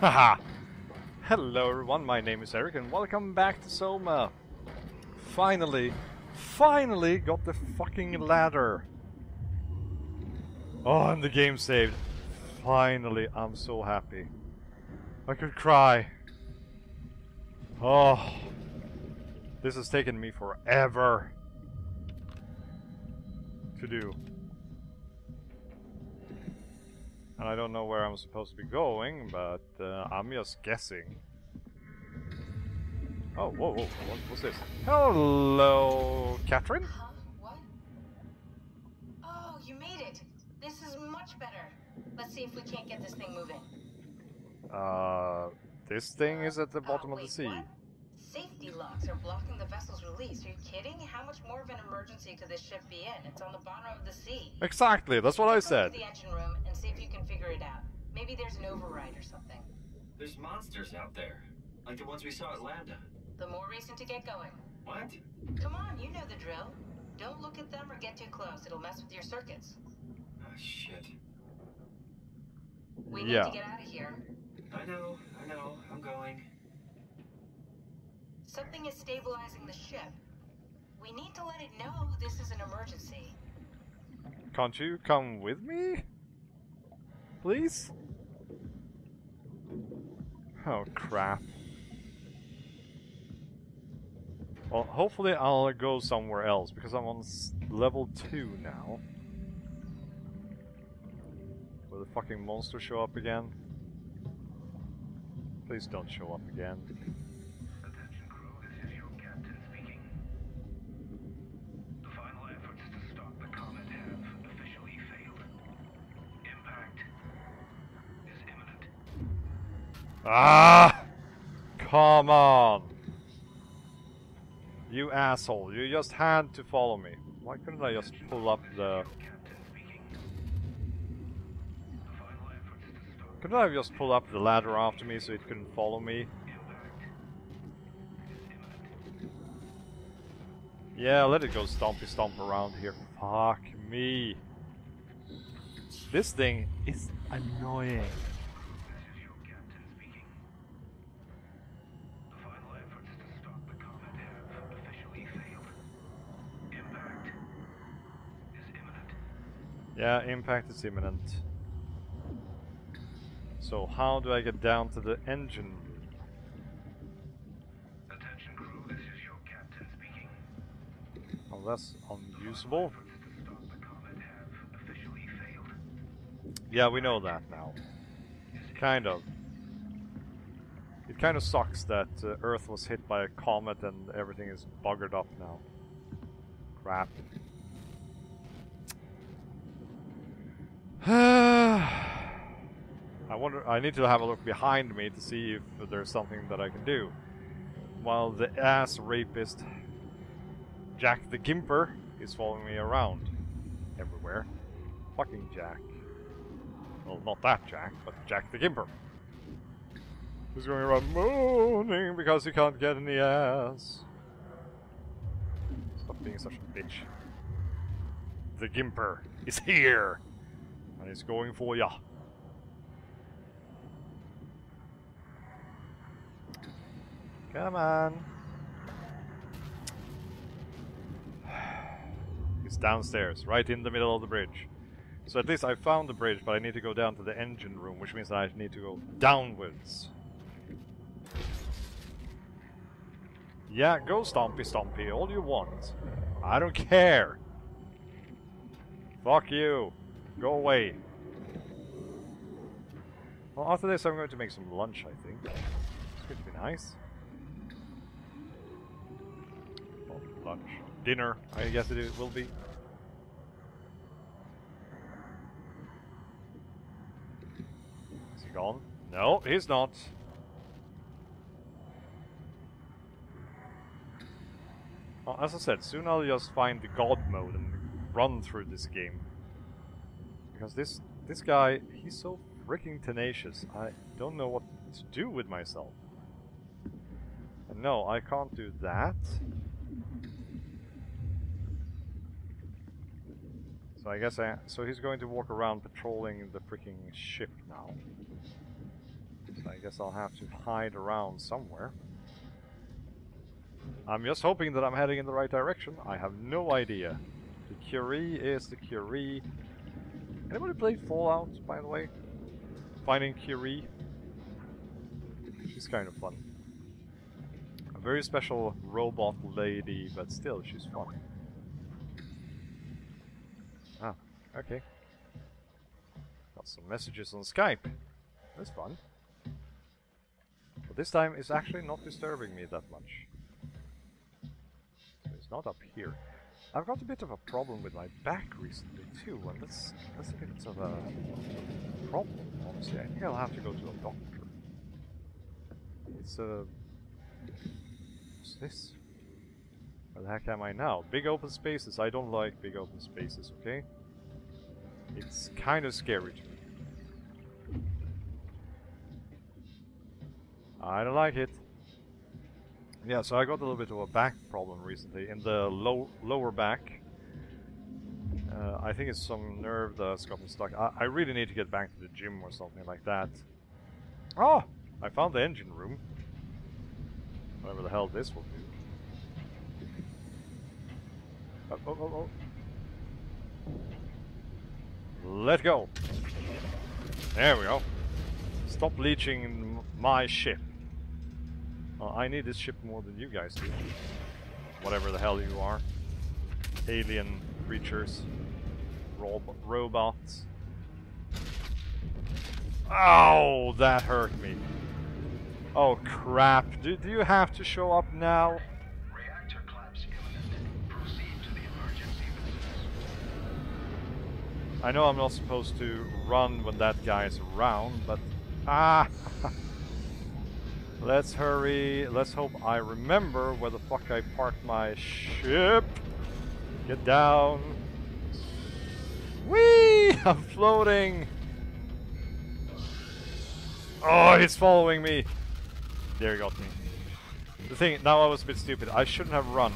Haha! Hello everyone, my name is Erich and welcome back to Soma. Finally, finally got the fucking ladder. Oh, and the game saved. Finally, I'm so happy. I could cry. Oh, this has taken me forever to do. And I don't know where I'm supposed to be going, but uh, I'm just guessing. Oh, whoa, whoa, what, what's this? Hello, Catherine? Huh? What? Oh, you made it. This is much better. Let's see if we can't get this thing moving. Uh, this thing is at the bottom Oh, of the sea. what? Safety locks are blocking the vessel's release. Are you kidding? How much more of an emergency could this ship be in? It's on the bottom of the sea. Exactly, that's what I Go said. to the engine room and see if you can figure it out. Maybe there's an override or something. There's monsters out there, like the ones we saw at Lambda. The more reason to get going. What? Come on, you know the drill. Don't look at them or get too close. It'll mess with your circuits. Oh shit. We need Yeah. to get out of here. I know, I know, I'm going. Something is stabilizing the ship. We need to let it know this is an emergency. Can't you come with me? Please? Oh, crap. Well, hopefully I'll go somewhere else, because I'm on level 2 now. Will the fucking monster show up again? Please don't show up again. Ah! Come on! You asshole, you just had to follow me. Why couldn't I just pull up the... Couldn't I just pull up the ladder after me so it couldn't follow me? Yeah, let it go stompy stomp around here. Fuck me. This thing is annoying. Yeah, impact is imminent. So how do I get down to the engine room? Attention crew, this is your captain speaking. Oh, that's unusable. Efforts to stop the comet have officially failed. Yeah, we know that now. Kind of. It kind of sucks that uh, Earth was hit by a comet and everything is buggered up now. Crap. I wonder. I need to have a look behind me to see if there's something that I can do. While the ass rapist Jack the Gimper is following me around everywhere. Fucking Jack. Well, not that Jack, but Jack the Gimper. Who's going around moaning because he can't get in the ass. Stop being such a bitch. The Gimper is here! And he's going for ya. Come on. He's downstairs, right in the middle of the bridge. So at least I found the bridge, but I need to go down to the engine room, which means that I need to go downwards. Yeah, go Stompy Stompy, all you want. I don't care. Fuck you. Go away. Well, after this I'm going to make some lunch, I think. It's going to be nice. Lunch. Dinner, I guess it will be. Is he gone? No, he's not. Well, as I said, soon I'll just find the god mode and run through this game. Because this this guy, he's so freaking tenacious. I don't know what to do with myself. And no, I can't do that. So I guess I... So he's going to walk around patrolling the freaking ship now. I guess I'll have to hide around somewhere. I'm just hoping that I'm heading in the right direction. I have no idea. The Curie is the Curie. Anybody played Fallout, by the way? Finding Curie. She's kind of fun. A very special robot lady, but still, she's fun. Ah, okay. Got some messages on Skype. That's fun. But this time it's actually not disturbing me that much. So it's not up here. I've got a bit of a problem with my back recently too, and that's that's a bit of a problem, honestly. I think I'll have to go to a doctor. It's a... What's this? Where the heck am I now? Big open spaces. I don't like big open spaces, okay? It's kind of scary to me. I don't like it. Yeah, so I got a little bit of a back problem recently in the low lower back. Uh, I think it's some nerve that's gotten stuck. I, I really need to get back to the gym or something like that. Oh! I found the engine room. Whatever the hell this will do. Oh, oh, oh, oh. Let go. There we go. Stop leeching my ship. Well, I need this ship more than you guys do. Whatever the hell you are. Alien creatures. Rob robots. Oh, that hurt me. Oh crap. Do, do you have to show up now? I know I'm not supposed to run when that guy's around, but... Ah! Let's hurry. Let's hope I remember where the fuck I parked my ship. Get down. Whee! I'm floating! Oh, he's following me! There he got me. The thing, now I was a bit stupid. I shouldn't have run.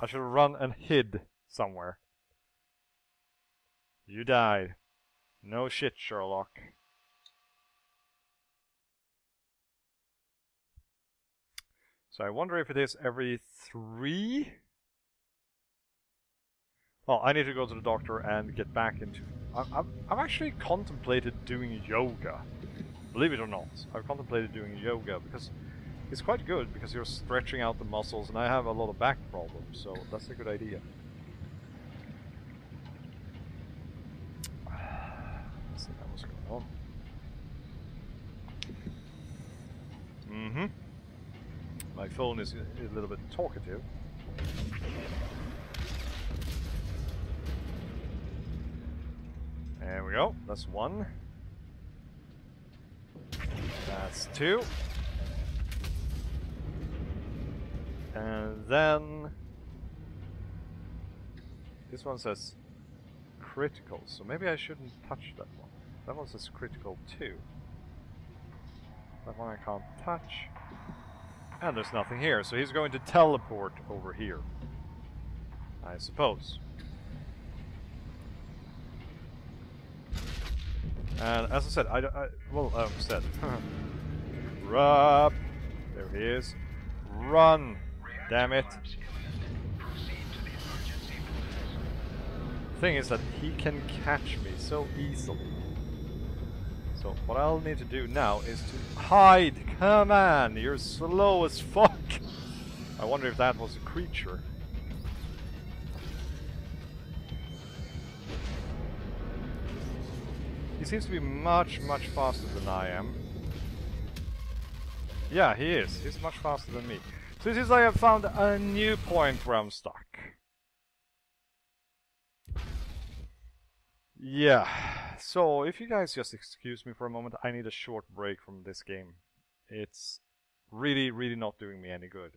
I should have run and hid somewhere. You died. No shit, Sherlock. So I wonder if it is every three? Well, I need to go to the doctor and get back into... I've, I've actually contemplated doing yoga. Believe it or not. I've contemplated doing yoga because it's quite good because you're stretching out the muscles and I have a lot of back problems, so that's a good idea. See what's going on. Mm-hmm. My phone is a little bit talkative. There we go. That's one. That's two. And then this one says critical, so maybe I shouldn't touch that one. That one says critical too. That one I can't touch. And there's nothing here, so he's going to teleport over here. I suppose. And as I said, I, I well, um, said, Rup! There he is. Run! Damn it. Thing is that he can catch me so easily. So what I'll need to do now is to hide. Come on, you're slow as fuck. I wonder if that was a creature. He seems to be much, much faster than I am. Yeah, he is. He's much faster than me. So it seems like I've found a new point where I'm stuck. Yeah, so if you guys just excuse me for a moment, I need a short break from this game. It's really, really not doing me any good.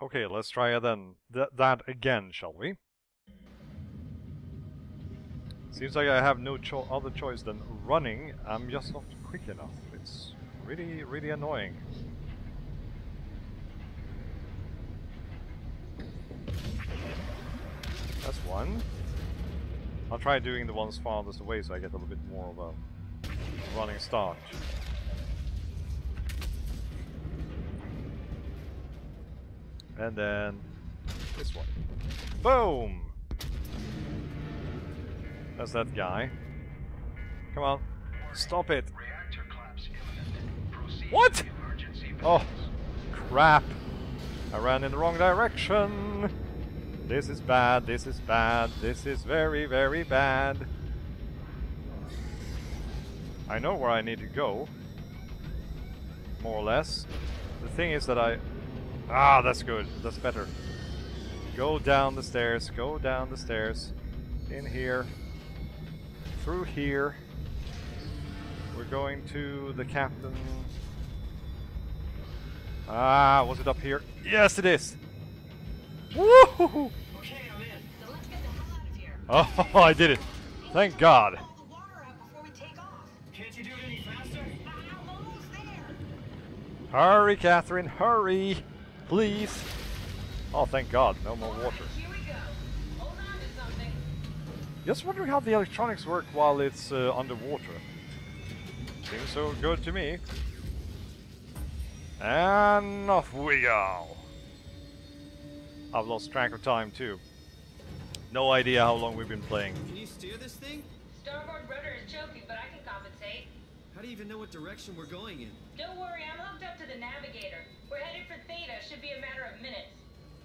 Okay, let's try it then th that again, shall we? Seems like I have no cho other choice than running. I'm just not quick enough. It's really, really annoying. That's one. I'll try doing the ones farthest away so I get a little bit more of a running start. And then this one. Boom! That's that guy. Come on. Stop it. What? Oh, crap. I ran in the wrong direction. This is bad, this is bad, this is very, very bad. I know where I need to go. More or less. The thing is that I... Ah, that's good. That's better. Go down the stairs, go down the stairs. In here. Through here. We're going to the captain. Ah, was it up here? Yes, it is. Woo! Oh, I did it. Thank God. Pull the water out before we take off. Can't you do it any faster? I'm almost there. Hurry, Catherine, hurry. Please. Oh, thank God. No more water. Here we go. Hold on to something. Just wondering how the electronics work while it's uh, underwater. Seems so good to me. And off we go. I've lost track of time too. No idea how long we've been playing. Can you steer this thing? Starboard rudder is choking, but I can compensate. How do you even know what direction we're going in? Don't worry, I'm hooked up to the navigator. We're headed for Theta. Should be a matter of minutes.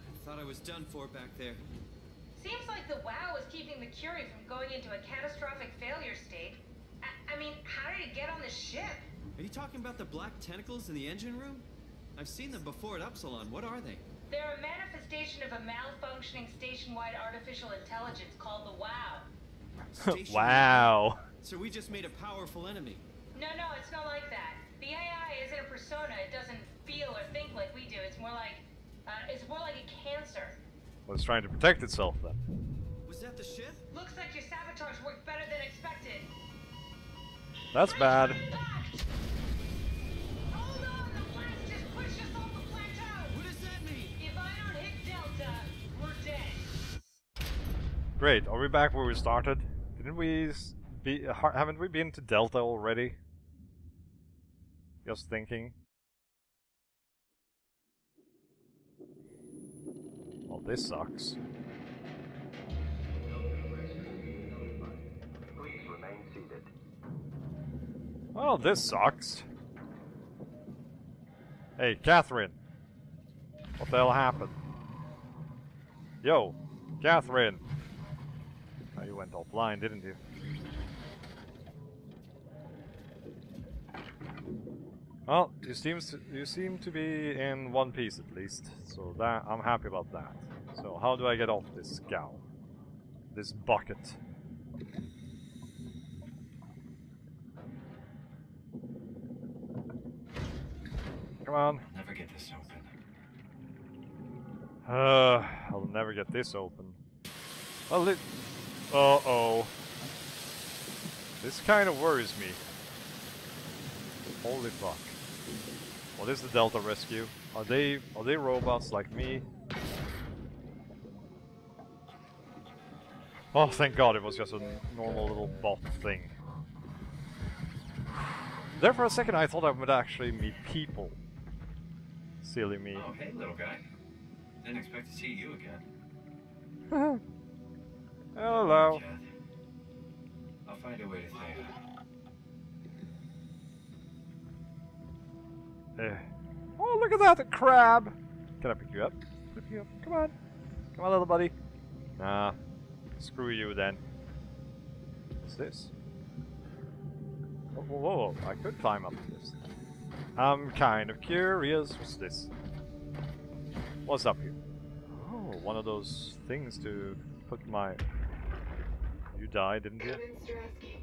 I thought I was done for back there. Seems like the WAU is keeping the Curie from going into a catastrophic failure state. I, I mean, how did it get on the ship? Are you talking about the black tentacles in the engine room? I've seen them before at Upsilon. What are they? They're a manifestation of a malfunctioning station-wide artificial intelligence called the WAU. Wow. So we just made a powerful enemy. No, no, it's not like that. The AI isn't a persona. It doesn't feel or think like we do. It's more like, uh, it's more like a cancer. Well, it's trying to protect itself then. Was that the ship? Looks like your sabotage worked better than expected. That's bad. Great. Are we back where we started? Didn't we be? Haven't we been to Delta already? Just thinking. Well, this sucks. Well, this sucks. Hey, Catherine. What the hell happened? Yo, Catherine. Oh, you went offline, didn't you? Well, you seems to, you seem to be in one piece at least, so that I'm happy about that. So how do I get off this scow? This bucket? Come on. Never get this open. Uh, I'll never get this open. Well, it... Uh-oh. This kind of worries me. Holy fuck. What is the Delta Rescue? Are they are they robots like me? Oh, thank God it was just a normal little bot thing. There for a second I thought I would actually meet people. Silly me. Oh, hey, little guy. Didn't expect to see you again. Hello. I'll find a way to you. Eh. Oh, look at that, a crab! Can I pick you up? Pick you up. Come on. Come on, little buddy. Nah. Screw you then. What's this? Whoa, whoa, whoa. I could climb up this. I'm kind of curious. What's this? What's up here? Oh, one of those things to put my... You died, didn't you? Come in, Strasky.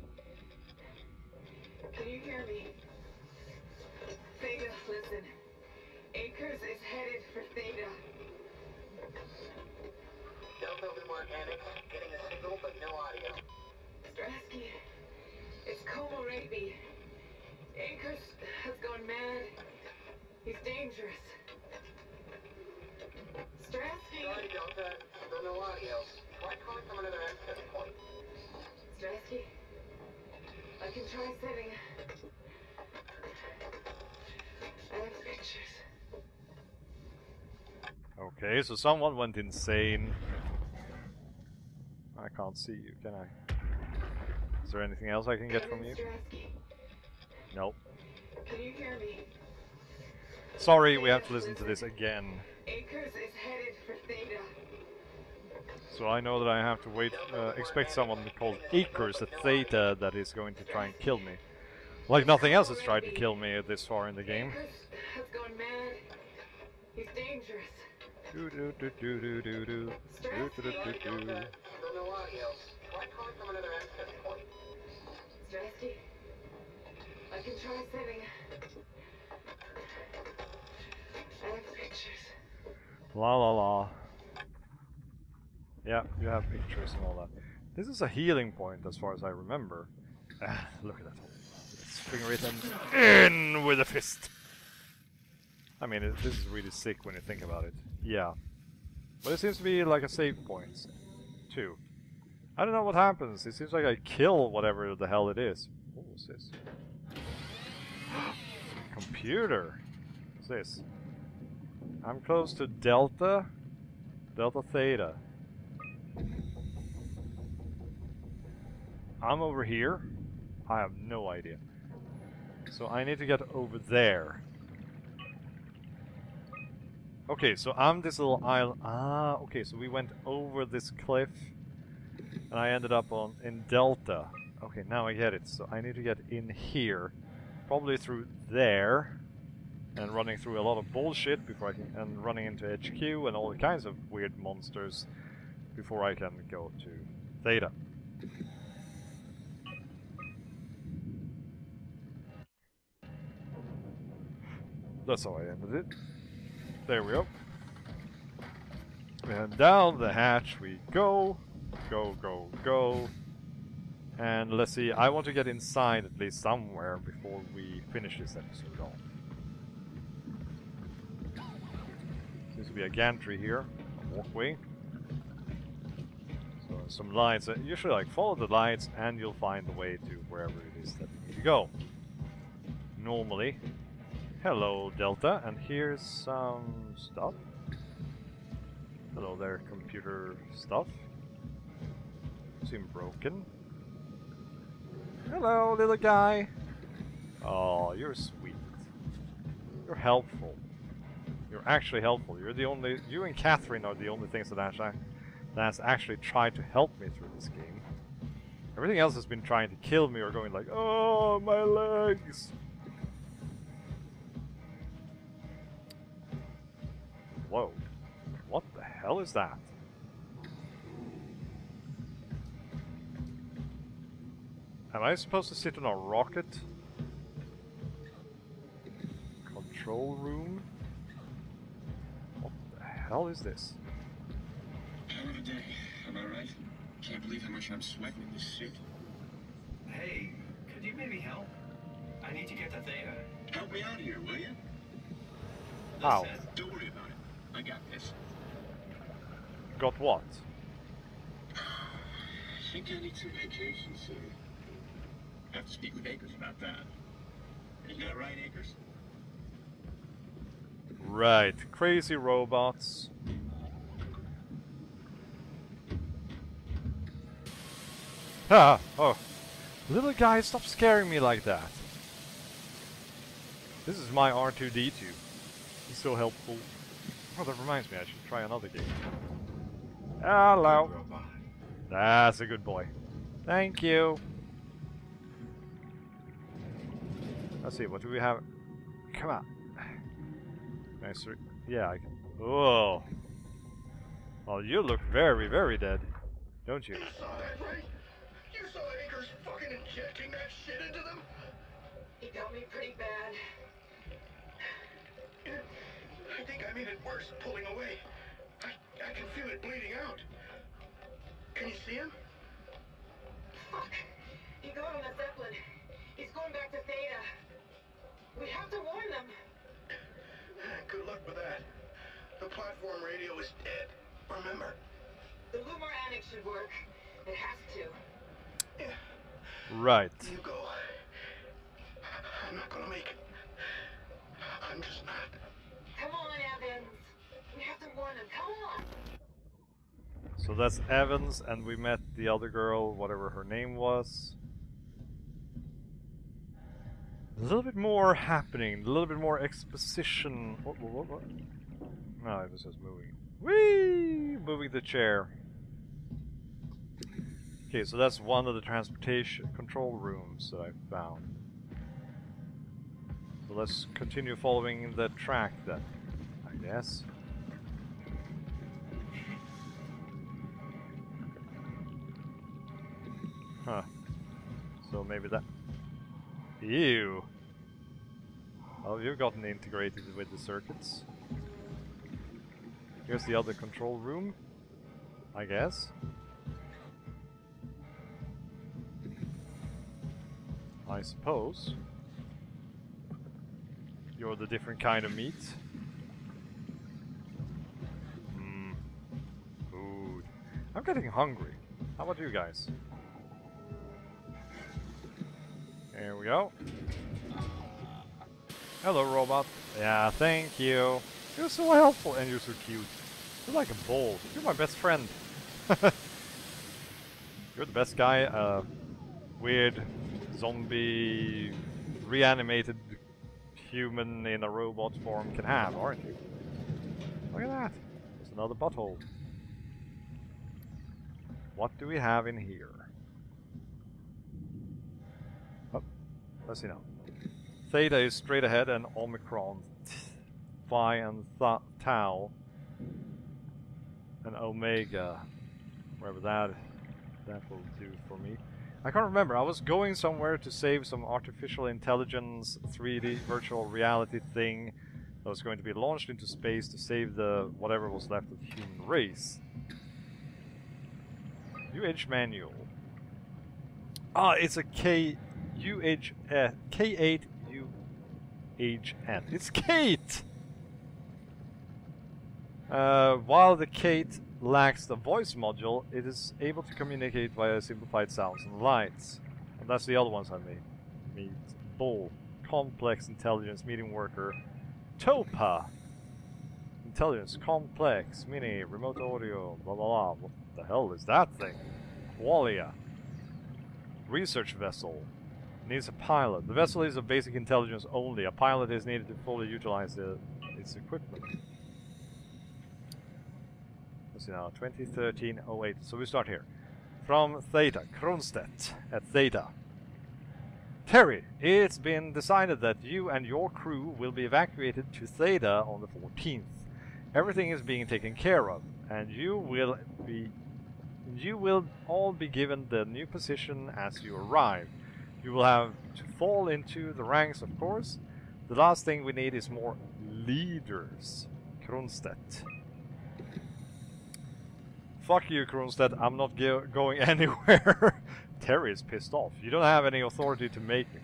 Can you hear me? Theta, listen. Akers is headed for Theta. Delta Lube Organics, getting a signal but no audio. Strasky, it's Como Raby. Akers has gone mad. He's dangerous. Strasky, Sorry, Delta, still no audio. Try calling from another access point. I can try setting. I have pictures. Okay, so someone went insane. I can't see you, can I? Is there anything else I can get from you? Nope. Can you hear me? Sorry, we have to listen to this again. Akers is headed for Theta. So I know that I have to wait, uh, expect someone called Akers a Theta that is going to try and kill me. Like nothing else has tried to kill me this far in the game. He's has gone mad. He's dangerous. La la la. Yeah, you have pictures and all that. This is a healing point as far as I remember. Ah, look at that. Let's finger it in with a fist. I mean, it, this is really sick when you think about it. Yeah. But it seems to be like a save point, too. I don't know what happens. It seems like I kill whatever the hell it is. What was this? Computer. What's this? I'm close to Delta. Delta Theta. I'm over here. I have no idea. So I need to get over there. Okay, so I'm this little island. Ah, okay, so we went over this cliff. And I ended up on in Delta. Okay, now I get it. So I need to get in here. Probably through there and running through a lot of bullshit before I can, and running into HQ and all kinds of weird monsters before I can go to Theta. That's how I ended it. There we go. And down the hatch we go. Go, go, go. And let's see, I want to get inside at least somewhere before we finish this episode off. Seems to be a gantry here, a walkway. So some lights. Uh, usually, like follow the lights, and you'll find the way to wherever it is that you need to go. Normally. Hello, Delta, and here's some stuff. Hello there, computer stuff. Seem broken. Hello, little guy. Oh, you're sweet. You're helpful. You're actually helpful. You're the only. You and Catherine are the only things that actually that's actually tried to help me through this game. Everything else has been trying to kill me or going like, "Oh, my legs." Hell is that? Am I supposed to sit on a rocket? Control room? What the hell is this? Hell of a day, am I right? Can't believe how much I'm sweating in this suit. Hey, could you maybe help? I need to get to Theta. Help me out of here, will you? How? Listen, Don't worry about it. I got this. Got what? I think I need some vacation soon. Have to speak with Akers about that. Is that right, Akers? Right, crazy robots. Ah, oh. Little guy, stop scaring me like that. This is my R2-D2. He's so helpful. Oh, that reminds me, I should try another game. Hello. That's a good boy. Thank you. Let's see, what do we have? Come on. Nice. Yeah, I can. Oh. Well, you look very, very dead, don't you? You saw that, right? You saw Akers fucking injecting that shit into them? He got me pretty bad. I think I made it worse pulling away. I, I can feel it bleeding out. Can you see him? Fuck. He got on the Zeppelin. He's going back to Theta. We have to warn them. Good luck with that. The platform radio is dead. Remember? The Lumar Annex should work. It has to. Yeah, Right. you go. I'm not gonna make it. I'm just not. Come on, Evans. So that's Evans, and we met the other girl, whatever her name was. A little bit more happening, a little bit more exposition. What, what, what? No, it was just moving. Whee! Moving the chair. Okay, so that's one of the transportation control rooms that I found. So let's continue following the track then, I guess. Maybe that. Ew. Well, you've gotten integrated with the circuits. Here's the other control room. I guess. I suppose. You're the different kind of meat. Mmm. Food. I'm getting hungry. How about you guys? There we go. Hello, robot. Yeah, thank you. You're so helpful and you're so cute. You're like a bull. You're my best friend. you're the best guy. Uh, weird zombie reanimated human in a robot form can have, aren't you? Look at that. There's another butthole. What do we have in here? Oh, let's see now. Theta is straight ahead and Omicron, Phi and Tau, and Omega, wherever that that will do for me. I can't remember. I was going somewhere to save some artificial intelligence 3D virtual reality thing that was going to be launched into space to save the whatever was left of the human race. UH manual. Ah, it's a K UH uh, K8 UHN. It's Kate. Uh, while the Kate lacks the voice module, it is able to communicate via simplified sounds and lights. And that's the other ones I made. Meet Bull, Complex Intelligence Meeting Worker, Topa, Intelligence, Complex, Mini, Remote Audio, blah blah blah. What the hell is that thing? Qualia. Research Vessel. Needs a pilot. The vessel is of basic intelligence only. A pilot is needed to fully utilize the, its equipment. Let's see now, 2013-08. So we start here. From Theta, Kronstedt at Theta. Terry, it's been decided that you and your crew will be evacuated to Theta on the 14th. Everything is being taken care of, and you will be you will all be given the new position as you arrive. You will have to fall into the ranks, of course. The last thing we need is more leaders. Kronstedt. Fuck you, Kronstedt. I'm not go going anywhere. Terry is pissed off. You don't have any authority to make me.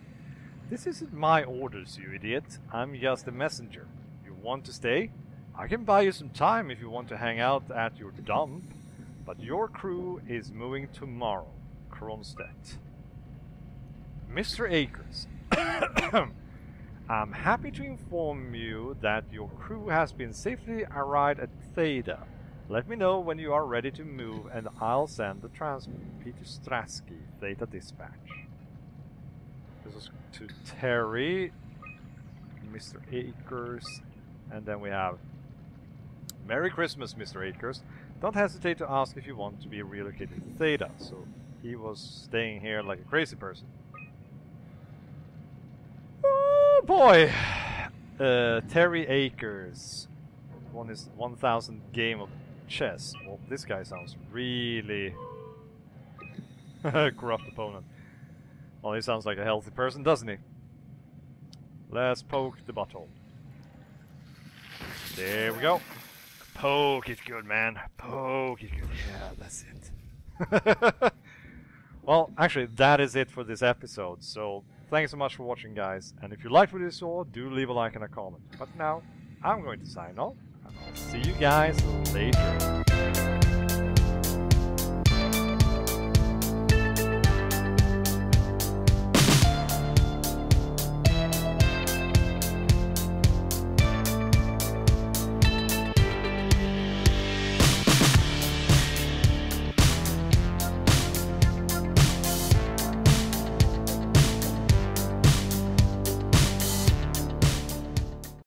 This isn't my orders, you idiot. I'm just a messenger. You want to stay? I can buy you some time if you want to hang out at your dump. But your crew is moving tomorrow. Kronstedt. Mr. Akers. I'm happy to inform you that your crew has been safely arrived at Theta. Let me know when you are ready to move and I'll send the transmitter. Peter Strasky, Theta Dispatch. This is to Terry, Mr. Akers, and then we have Merry Christmas, Mr. Akers. Don't hesitate to ask if you want to be relocated to Theta. So he was staying here like a crazy person. Oh boy! Uh, Terry Akers. Won his 1000 game of chess. Well, this guy sounds really corrupt opponent. Well, he sounds like a healthy person, doesn't he? Let's poke the butthole. There we go. Poke it good, man. Poke it good. Yeah, that's it. well, actually, that is it for this episode. So, thanks so much for watching, guys. And if you liked what you saw, do leave a like and a comment. But now, I'm going to sign off. And I'll see you guys later.